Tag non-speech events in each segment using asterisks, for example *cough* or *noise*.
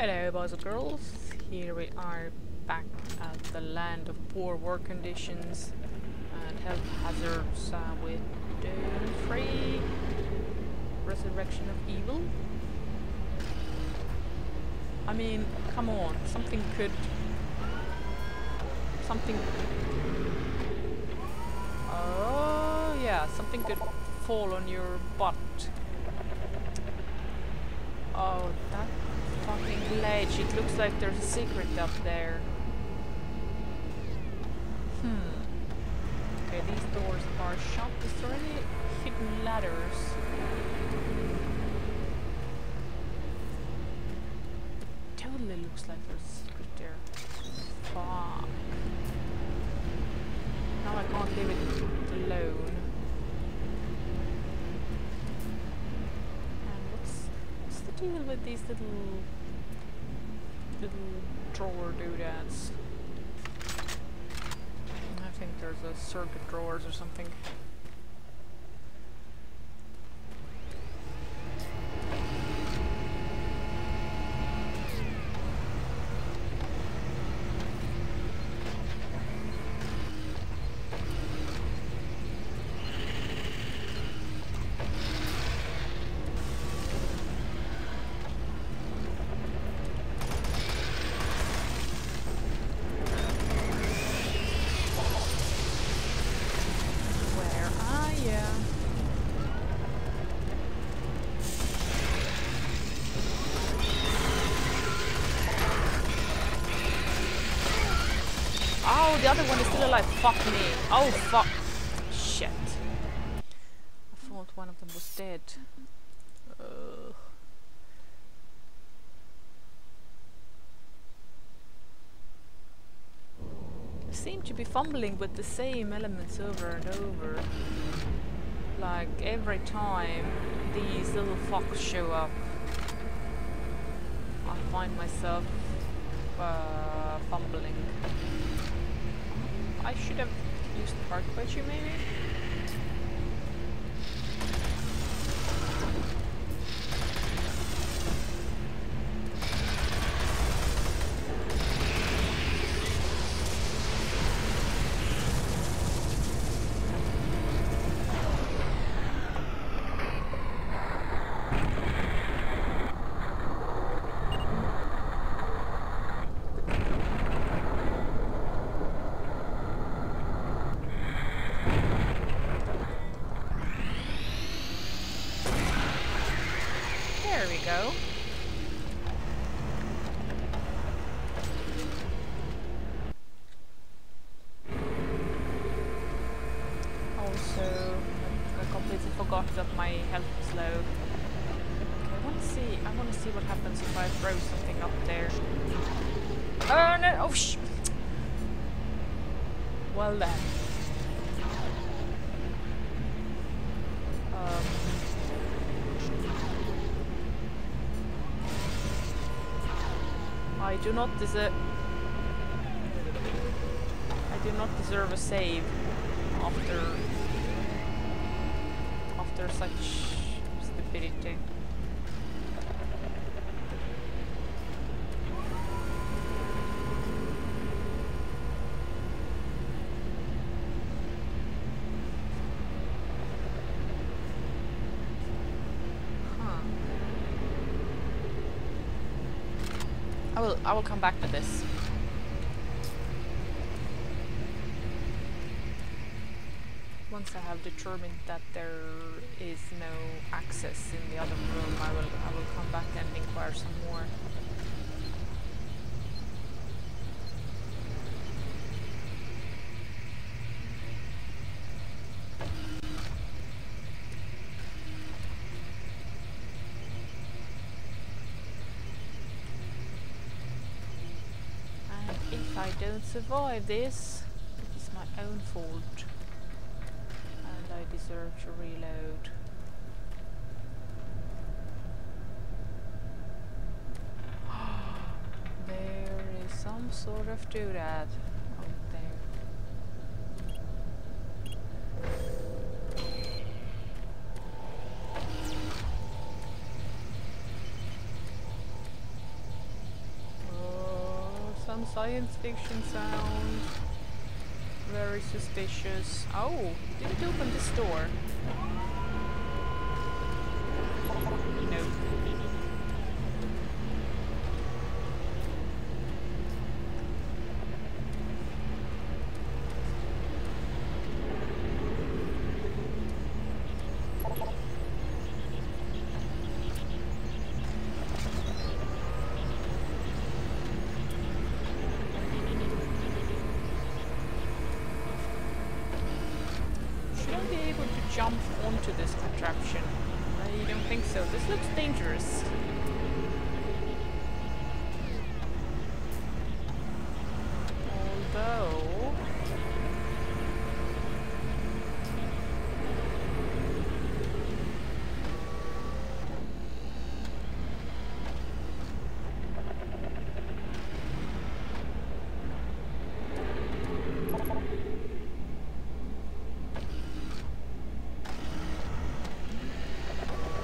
Hello boys and girls, here we are back at the land of poor work conditions and health hazards uh, with Doom 3 Resurrection of Evil. I mean, come on, something could... Something... Oh yeah, something could fall on your butt. Oh, that fucking ledge. It looks like there's a secret up there. Hmm. Okay, these doors are shut. Is there any hidden ladders? Totally looks like there's a secret there. Fuck. Now I can't leave it alone. And what's what's the deal with these little drawer doodads? I think there's a circuit drawers or something. The other one is still alive. Fuck me. Oh, fuck. Shit. I thought one of them was dead. Ugh. I seem to be fumbling with the same elements over and over. Like every time these little fox show up, I find myself uh, fumbling. I should have used the park budget maybe? There we go. Also, I I completely forgot that my health was low. Okay, I want to see. I want to see what happens if I throw something up there. Oh no! Oh sh! Well then. Um, I do not deserve. I do not deserve a save after after such stupidity. Huh. I will I will come back to this. Once I have determined that there is no access in the other room, I will I will come back and inquire some more. And if I don't survive this, it is my own fault. I deserve to reload. *gasps* there is some sort of doodad out there. Oh, some science fiction sound. Very suspicious. Oh, didn't open this door. No. Should I be able to jump onto this contraption? I don't think so. This looks dangerous. Although...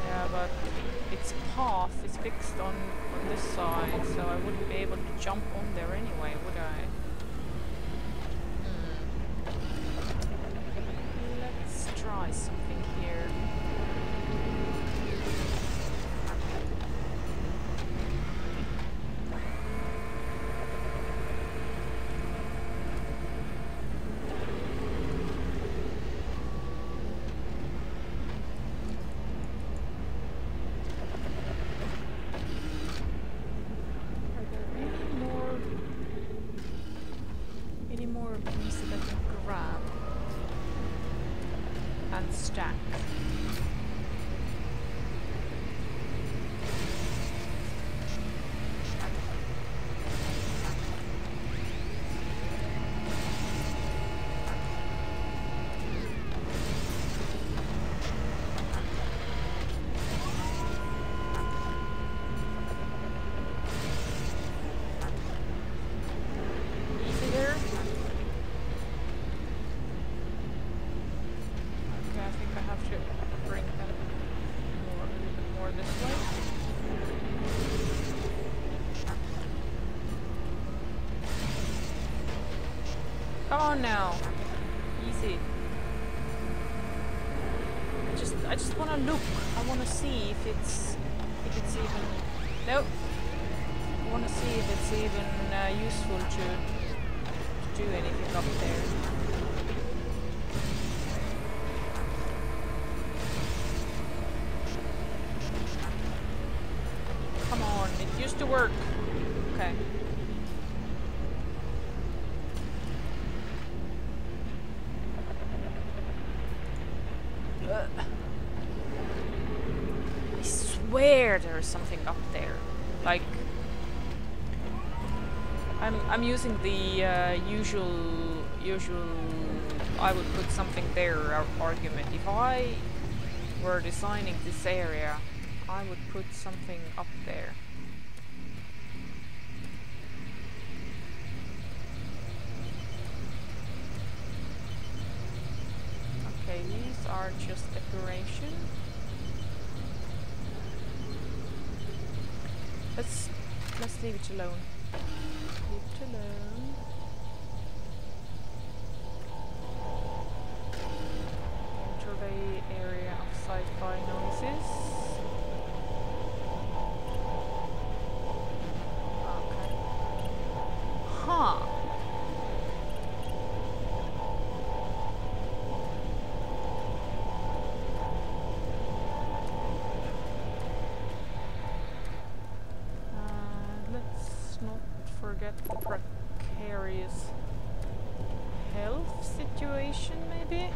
Yeah, but its path is fixed on, on this side, so I wouldn't be able to jump on there anyway, would I? Hmm. Let's try something here. Are there any more any more of these that I can grab and stack? Come on now. Easy. I just I just wanna look. I wanna see if it's if it's even Nope. I wanna see if it's even uh, useful to to do anything up there. Using the uh, usual usual I would put something there argument. If I were designing this area, I would put something up there. Okay, these are just decoration. Let's let's leave it alone. Leave forget the precarious health situation, maybe?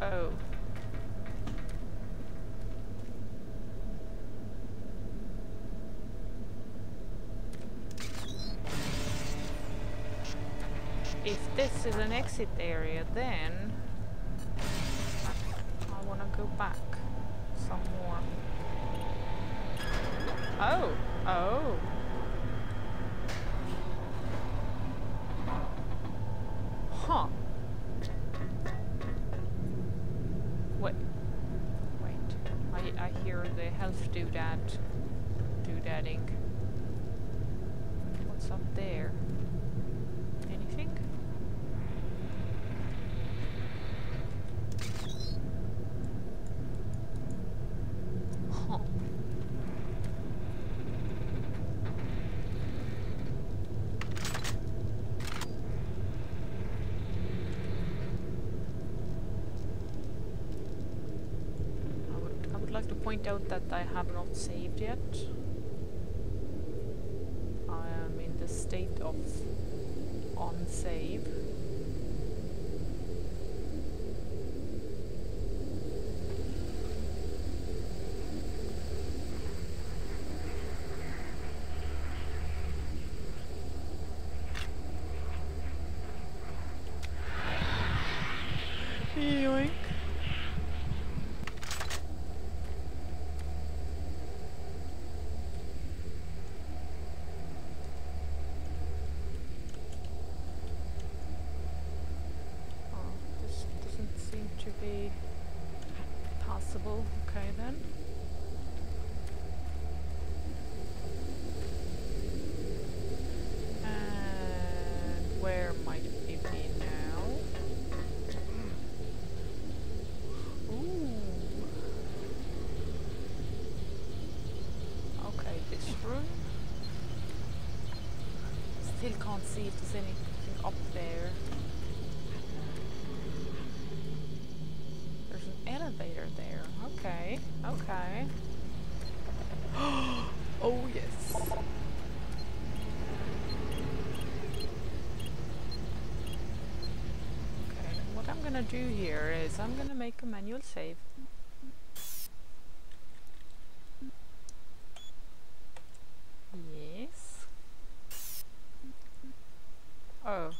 Oh. If this is an exit area, then I want to go back some more. Oh, oh. Huh. Wait. Wait. I I hear the health doodad doodadding. What's up there? Anything? Huh. I would, I would like to point out that I have not saved yet. I am in the state of on save. Yoink. Oh, this doesn't seem to be possible. Okay then. And where might we be now? Ooh. Okay, this room. Still can't see if there's anything up there. There's an elevator there. Okay, okay. oh yes. Okay, what I'm gonna do here is I'm gonna make a manual save. Yes. Oh,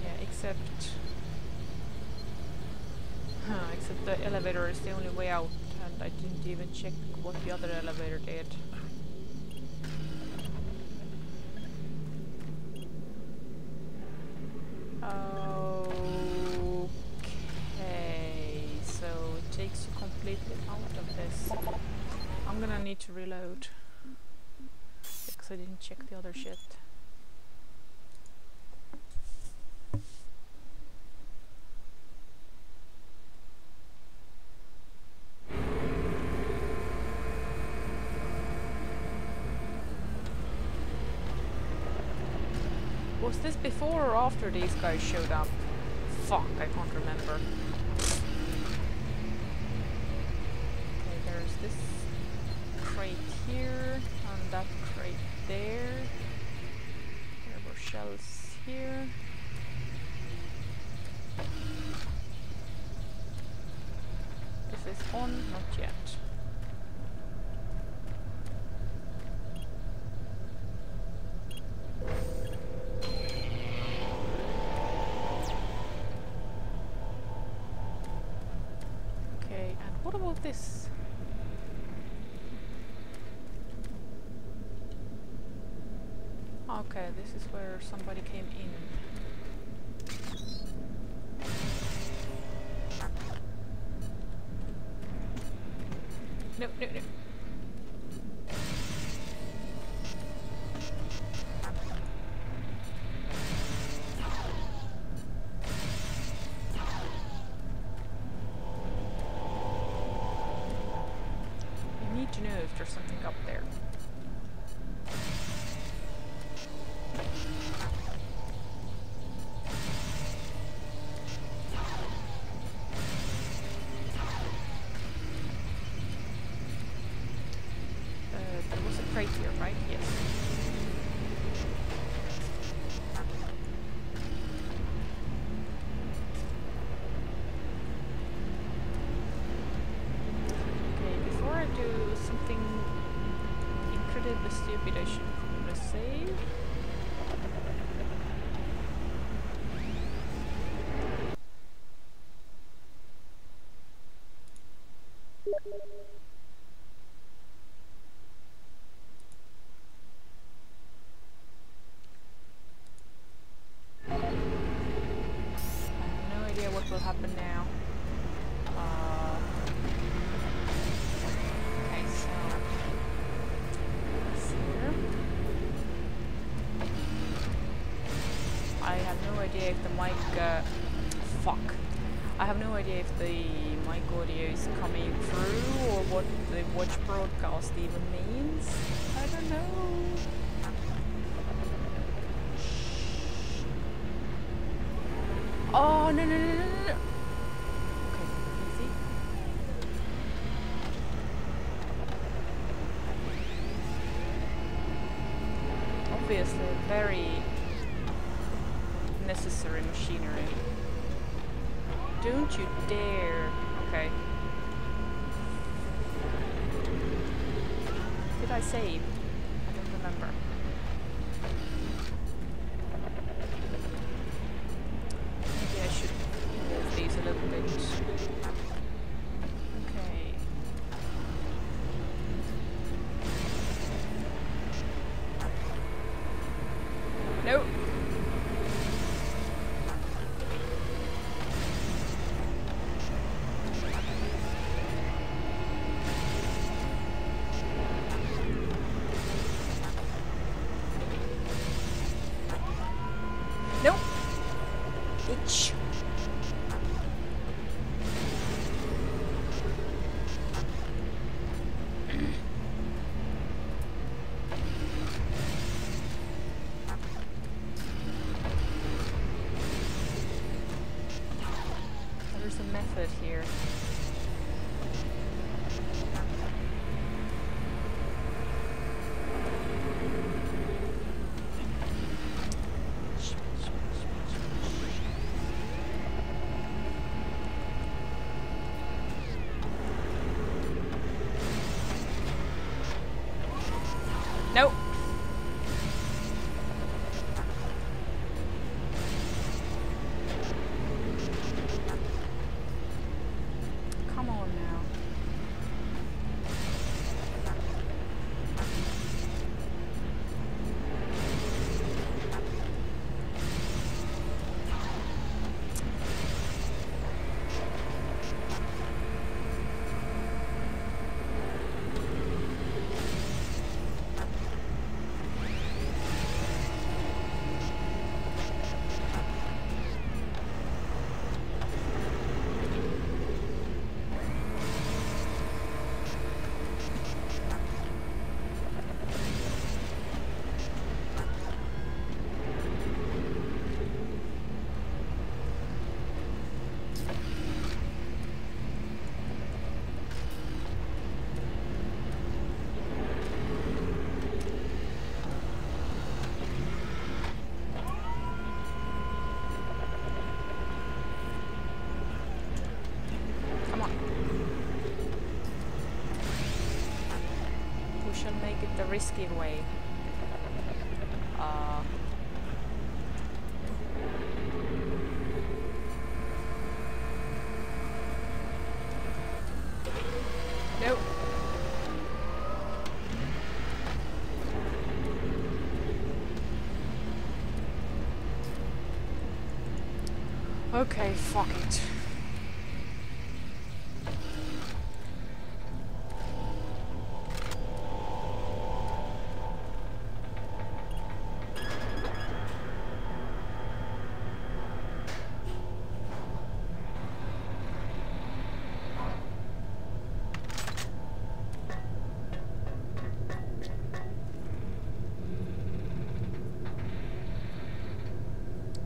yeah, except... Huh, except the elevator is the only way out, and I didn't even check what the other elevator did. Check the other shit. Was this before or after these guys showed up? Fuck, I can't remember. Okay, there's this crate here, that crate there. There were shells here. Is this is on? Not yet. Okay, and what about this? Okay, this is where somebody came in. No, no, no. Idea if the mic. Uh, fuck. I have no idea if the mic audio is coming through or what the watch broadcast even means. I don't know. Oh no no no no no! Okay, easy. Obviously, very necessary machinery. Don't you dare. Okay. Did I save? A method here. Make it the risky way. Uh, nope. Okay, fuck it.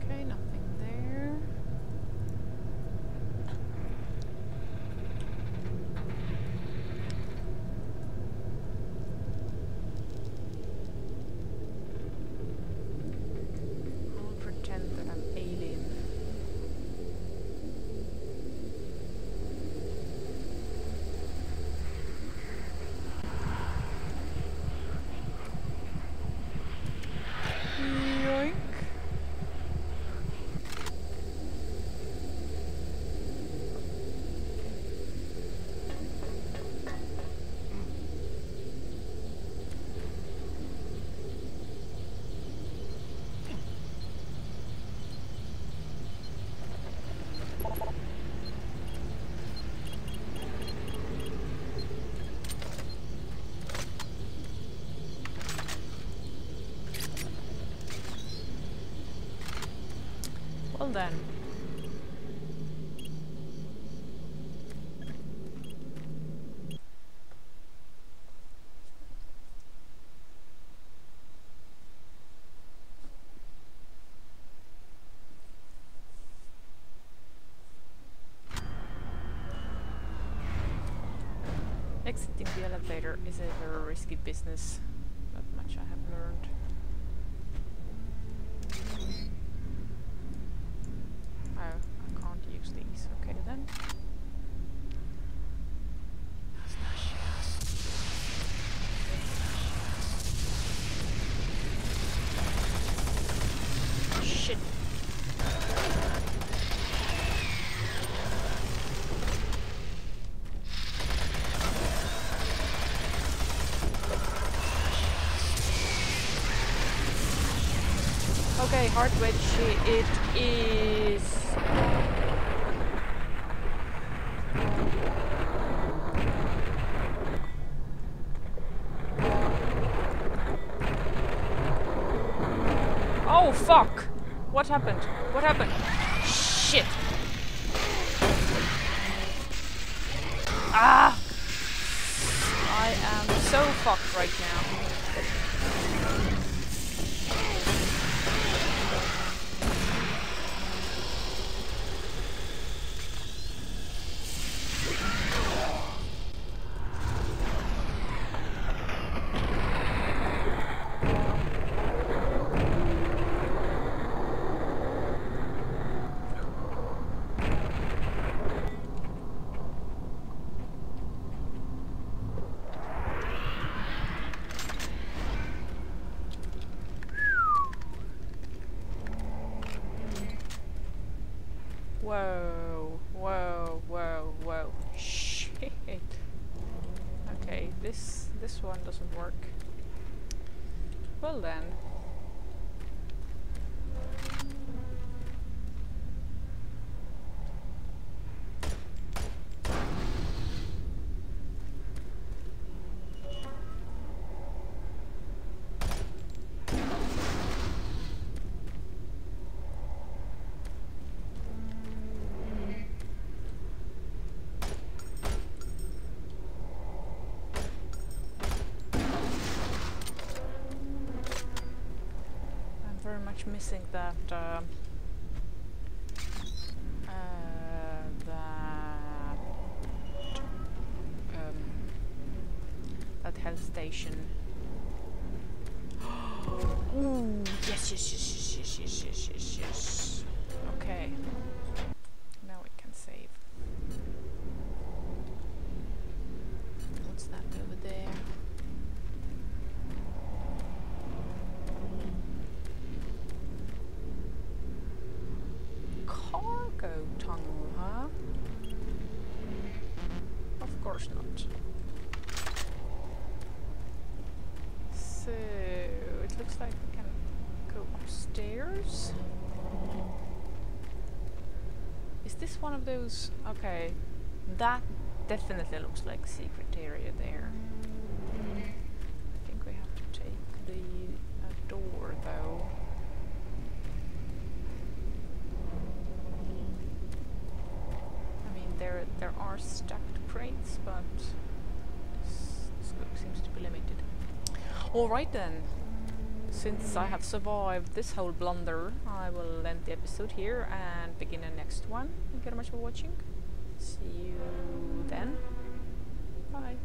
Okay, nothing there. Then. Exiting the elevator is a very risky business. That much I have learned. Oh, I can't use these. Okay then. Shit. Hard wedge it is. Oh fuck! What happened? What happened? Shit! Ah! I am so fucked right now. Whoa, whoa, whoa, whoa. *laughs* Shit. Okay, this this one doesn't work. Well then. much missing that uh, uh, that um, that health station. *gasps* Ooh, yes, yes, yes, yes, yes, yes, yes. yes. So it looks like we can go upstairs. Is this one of those? Okay, that definitely looks like secret area there. Mm. I think we have to take the uh, door though. I mean, there there are stacked crates, but s- scope seems to be limited. All right then. Since I have survived this whole blunder, I will end the episode here and begin the next one. Thank you very much for watching. See you then. Bye.